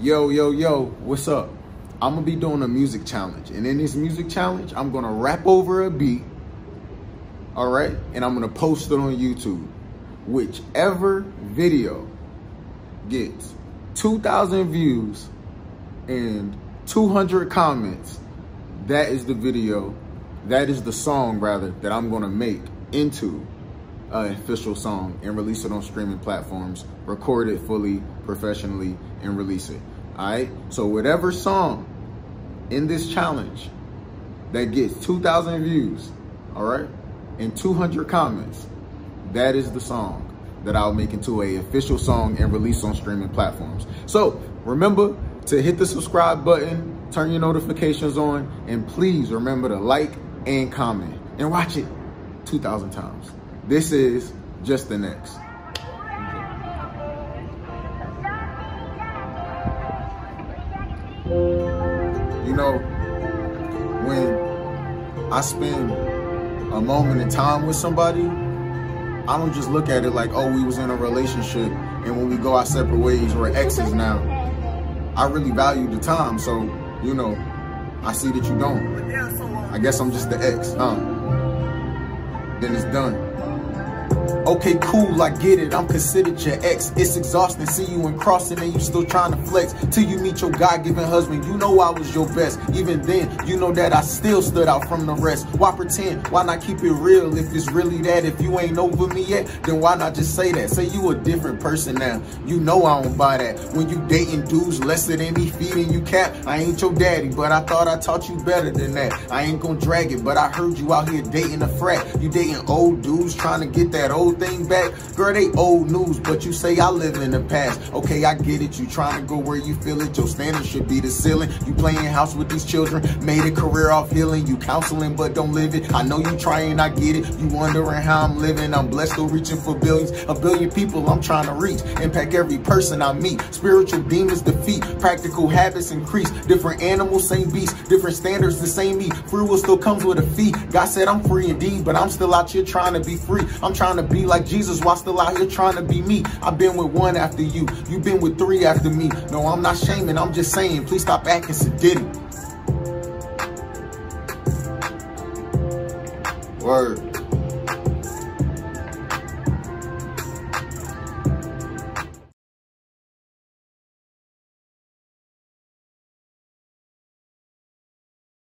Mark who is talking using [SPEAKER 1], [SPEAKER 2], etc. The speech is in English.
[SPEAKER 1] Yo, yo, yo, what's up? I'm gonna be doing a music challenge. And in this music challenge, I'm gonna rap over a beat. All right. And I'm gonna post it on YouTube. Whichever video gets 2,000 views and 200 comments, that is the video, that is the song rather, that I'm gonna make into an official song and release it on streaming platforms, record it fully, professionally, and release it. All right. So whatever song in this challenge that gets 2,000 views, all right, and 200 comments, that is the song that I'll make into a official song and release on streaming platforms. So remember to hit the subscribe button, turn your notifications on, and please remember to like and comment and watch it 2,000 times. This is Just an Ex. You know, when I spend a moment in time with somebody, I don't just look at it like, oh, we was in a relationship and when we go our separate ways, we're exes now. I really value the time, so, you know, I see that you don't. I guess I'm just the ex, huh? Then it's done. Okay, cool, I get it. I'm considered your ex. It's exhausting. See you in crossing and you still trying to flex. Till you meet your God-given husband. You know I was your best. Even then, you know that I still stood out from the rest. Why pretend? Why not keep it real if it's really that? If you ain't over me yet, then why not just say that? Say you a different person now. You know I don't buy that. When you dating dudes lesser than me, feeding you cap, I ain't your daddy, but I thought I taught you better than that. I ain't gonna drag it, but I heard you out here dating a frat. You dating old dudes trying to get that old thing back. Girl, they old news, but you say I live in the past. Okay, I get it. You trying to go where you feel it. Your standards should be the ceiling. You playing house with these children, made a career off healing. You counseling, but don't live it. I know you trying, I get it. You wondering how I'm living. I'm blessed, still reaching for billions. A billion people I'm trying to reach. Impact every person I meet. Spiritual demons defeat. Practical habits increase. Different animals, same beast. Different standards, the same me. Free will still comes with a fee. God said I'm free indeed, but I'm still out here trying to be free. I'm trying to be like Jesus while still out here trying to be me. I've been with one after you. You've been with three after me. No, I'm not shaming. I'm just saying, please stop acting sedated. Word.